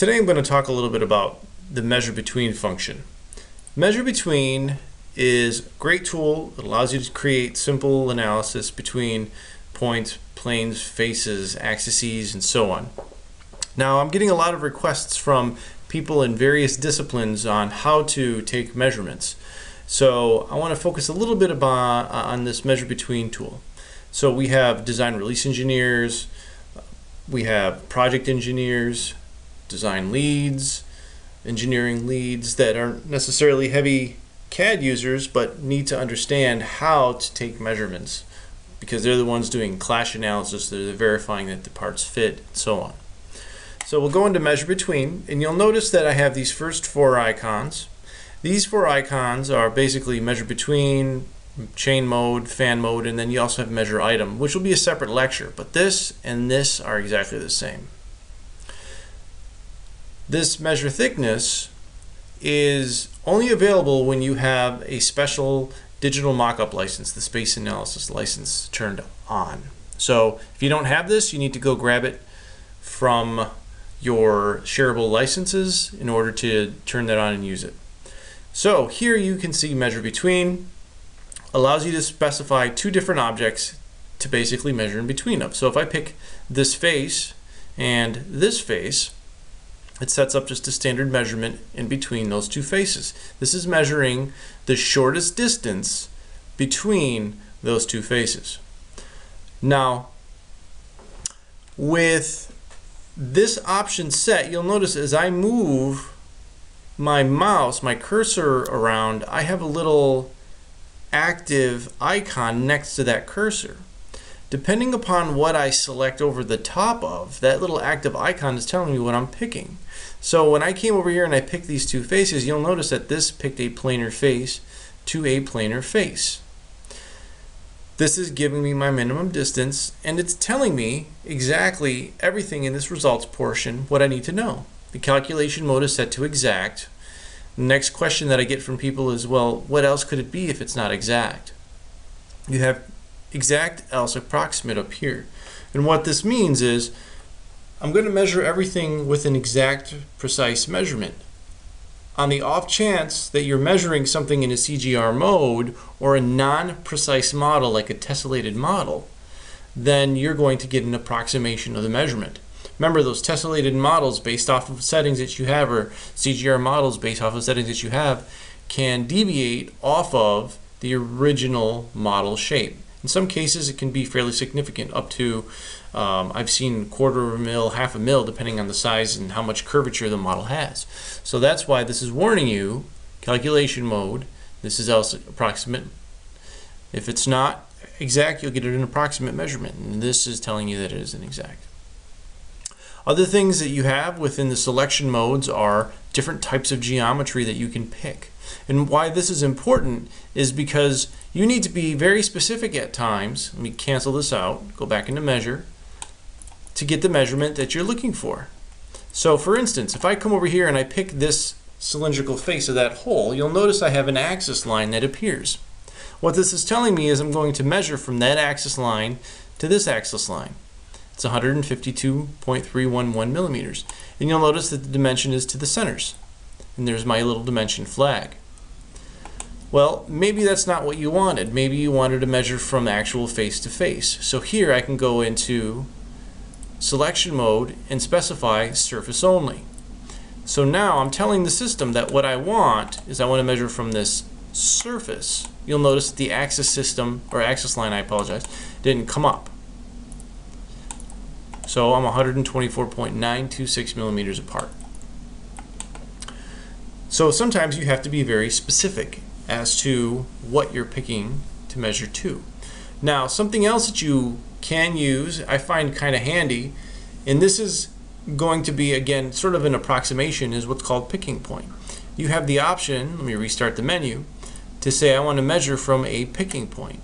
Today I'm going to talk a little bit about the measure between function. Measure between is a great tool. It allows you to create simple analysis between points, planes, faces, axes, and so on. Now I'm getting a lot of requests from people in various disciplines on how to take measurements. So I want to focus a little bit about, uh, on this measure between tool. So we have design release engineers, we have project engineers, design leads, engineering leads that aren't necessarily heavy CAD users but need to understand how to take measurements because they're the ones doing clash analysis, they're verifying that the parts fit, and so on. So we'll go into measure between and you'll notice that I have these first four icons. These four icons are basically measure between, chain mode, fan mode, and then you also have measure item, which will be a separate lecture, but this and this are exactly the same. This measure thickness is only available when you have a special digital mockup license, the space analysis license turned on. So if you don't have this, you need to go grab it from your shareable licenses in order to turn that on and use it. So here you can see measure between allows you to specify two different objects to basically measure in between of. So if I pick this face and this face, it sets up just a standard measurement in between those two faces. This is measuring the shortest distance between those two faces. Now, with this option set, you'll notice as I move my mouse, my cursor around, I have a little active icon next to that cursor. Depending upon what I select over the top of, that little active icon is telling me what I'm picking. So when I came over here and I picked these two faces, you'll notice that this picked a planar face to a planar face. This is giving me my minimum distance and it's telling me exactly everything in this results portion what I need to know. The calculation mode is set to exact. Next question that I get from people is, well, what else could it be if it's not exact? You have exact else approximate up here. And what this means is I'm going to measure everything with an exact precise measurement. On the off chance that you're measuring something in a CGR mode or a non-precise model like a tessellated model, then you're going to get an approximation of the measurement. Remember those tessellated models based off of settings that you have or CGR models based off of settings that you have can deviate off of the original model shape. In some cases, it can be fairly significant, up to, um, I've seen quarter of a mil, half a mil, depending on the size and how much curvature the model has. So that's why this is warning you, calculation mode, this is also approximate. If it's not exact, you'll get an approximate measurement, and this is telling you that it isn't exact. Other things that you have within the selection modes are different types of geometry that you can pick. And why this is important is because you need to be very specific at times. Let me cancel this out, go back into measure, to get the measurement that you're looking for. So for instance, if I come over here and I pick this cylindrical face of that hole, you'll notice I have an axis line that appears. What this is telling me is I'm going to measure from that axis line to this axis line. It's 152.311 millimeters. And you'll notice that the dimension is to the centers. And there's my little dimension flag. Well, maybe that's not what you wanted. Maybe you wanted to measure from actual face to face. So here I can go into selection mode and specify surface only. So now I'm telling the system that what I want is I want to measure from this surface. You'll notice the axis system, or axis line, I apologize, didn't come up. So I'm 124.926 millimeters apart. So sometimes you have to be very specific as to what you're picking to measure to. Now, something else that you can use, I find kind of handy, and this is going to be, again, sort of an approximation, is what's called picking point. You have the option, let me restart the menu, to say I want to measure from a picking point.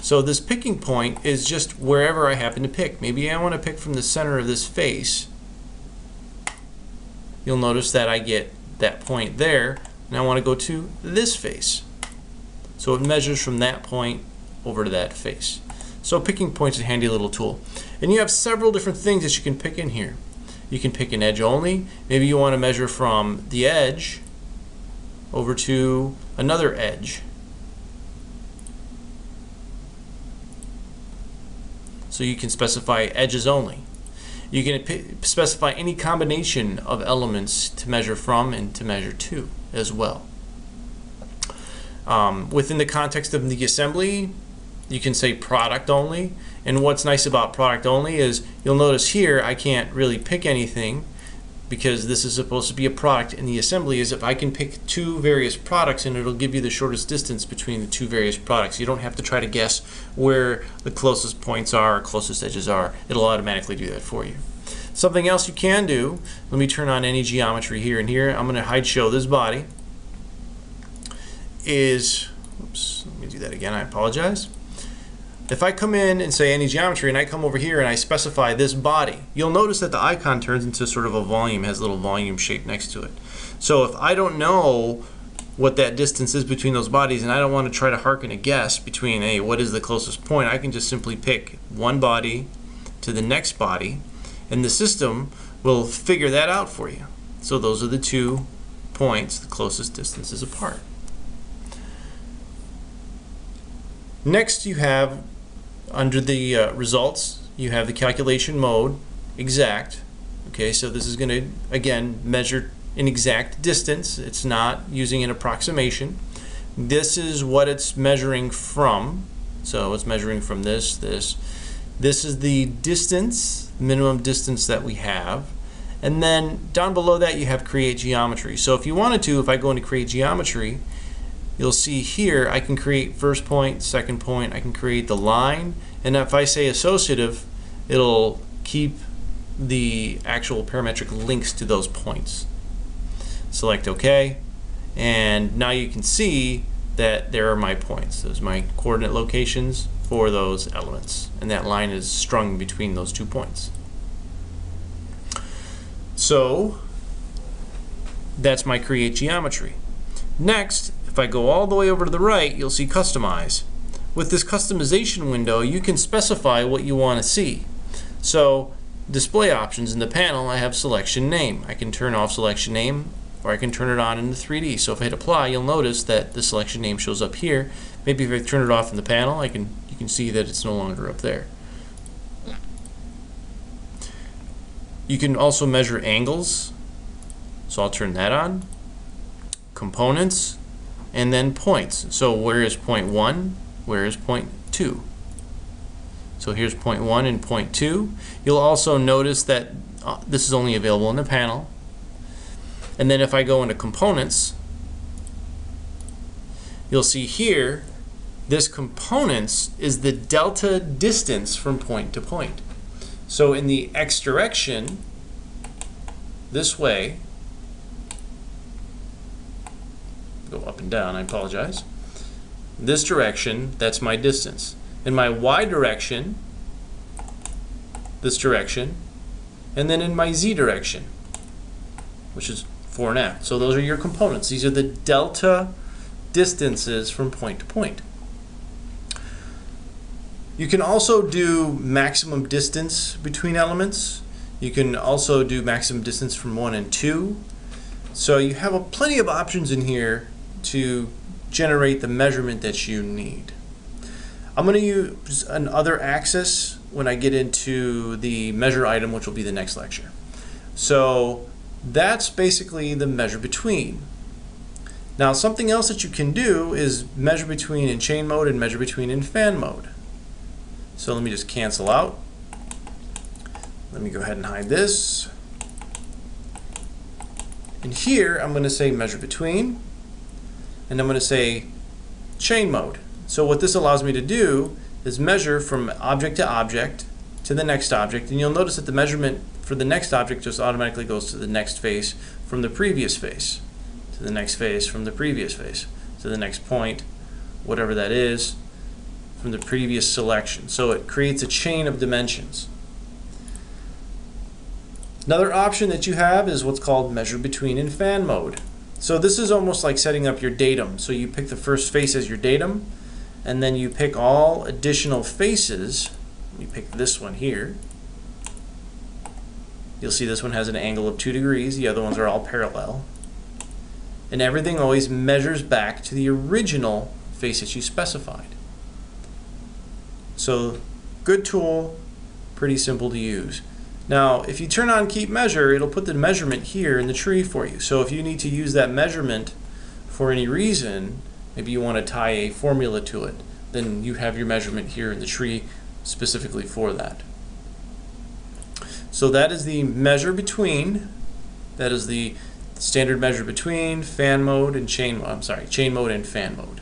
So this picking point is just wherever I happen to pick. Maybe I want to pick from the center of this face. You'll notice that I get that point there and I want to go to this face. So it measures from that point over to that face. So picking point's is a handy little tool. And you have several different things that you can pick in here. you can pick an edge only. Maybe you want to measure from the edge over to another edge. So you can specify edges only. You can specify any combination of elements to measure from and to measure to as well. Um, within the context of the assembly, you can say product only. And what's nice about product only is you'll notice here I can't really pick anything because this is supposed to be a product in the assembly is if I can pick two various products and it'll give you the shortest distance between the two various products. You don't have to try to guess where the closest points are or closest edges are. It'll automatically do that for you. Something else you can do, let me turn on any geometry here and here. I'm going to hide show this body is, oops, let me do that again, I apologize. If I come in and say any geometry and I come over here and I specify this body, you'll notice that the icon turns into sort of a volume, has a little volume shape next to it. So if I don't know what that distance is between those bodies and I don't want to try to harken a guess between, hey, what is the closest point, I can just simply pick one body to the next body and the system will figure that out for you. So those are the two points, the closest distances apart. Next you have under the uh, results you have the calculation mode exact okay so this is going to again measure an exact distance it's not using an approximation this is what it's measuring from so it's measuring from this this this is the distance minimum distance that we have. And then down below that you have create geometry. So if you wanted to if I go into create geometry you'll see here I can create first point, second point, I can create the line, and if I say associative, it'll keep the actual parametric links to those points. Select OK, and now you can see that there are my points. Those are my coordinate locations for those elements, and that line is strung between those two points. So that's my create geometry. Next, if I go all the way over to the right, you'll see Customize. With this customization window, you can specify what you want to see. So, display options in the panel, I have selection name. I can turn off selection name or I can turn it on in the 3D. So if I hit apply, you'll notice that the selection name shows up here. Maybe if I turn it off in the panel, I can can see that it's no longer up there. You can also measure angles. So I'll turn that on. Components, and then points. So where is point 1? Where is point 2? So here's point 1 and point 2. You'll also notice that uh, this is only available in the panel. And then if I go into components, you'll see here this components is the delta distance from point to point. So in the x direction, this way, go up and down, I apologize. This direction, that's my distance. In my y direction, this direction, and then in my z direction, which is 4 and a. So those are your components. These are the delta distances from point to point. You can also do maximum distance between elements. You can also do maximum distance from 1 and 2. So you have a, plenty of options in here to generate the measurement that you need. I'm going to use another axis when I get into the measure item, which will be the next lecture. So that's basically the measure between. Now something else that you can do is measure between in chain mode and measure between in fan mode. So let me just cancel out. Let me go ahead and hide this. And here I'm going to say measure between and I'm going to say chain mode. So what this allows me to do is measure from object to object to the next object and you'll notice that the measurement for the next object just automatically goes to the next face from the previous face to the next face from the previous face to the next point whatever that is from the previous selection so it creates a chain of dimensions another option that you have is what's called measure between in fan mode so this is almost like setting up your datum. So you pick the first face as your datum, and then you pick all additional faces. You pick this one here. You'll see this one has an angle of 2 degrees, the other ones are all parallel. And everything always measures back to the original face that you specified. So, good tool, pretty simple to use. Now, if you turn on keep measure, it'll put the measurement here in the tree for you. So if you need to use that measurement for any reason, maybe you want to tie a formula to it, then you have your measurement here in the tree specifically for that. So that is the measure between, that is the standard measure between fan mode and chain, I'm sorry, chain mode and fan mode.